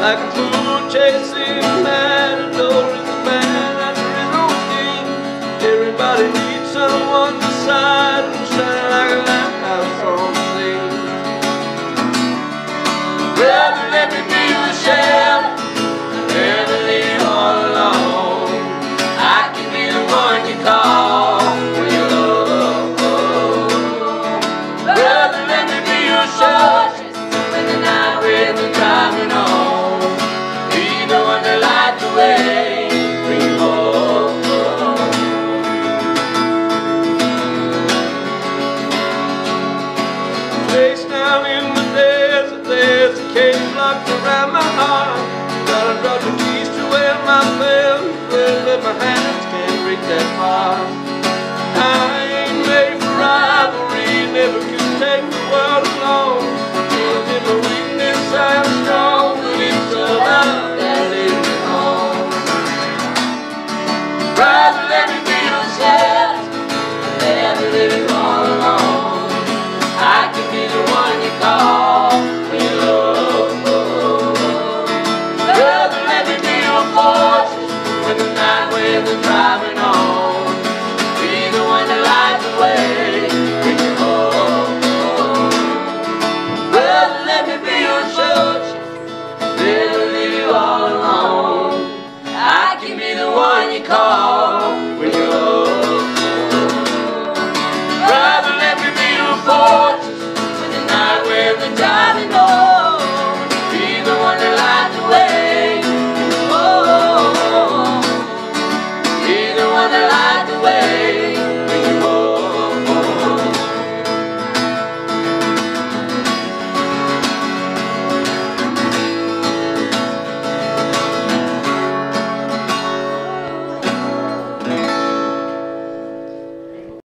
Like a coon chasing man, a lonely man after his own king. Everybody needs someone to side and shine like a lighthouse on the sea. Well, let me My but my hands can't reach that far.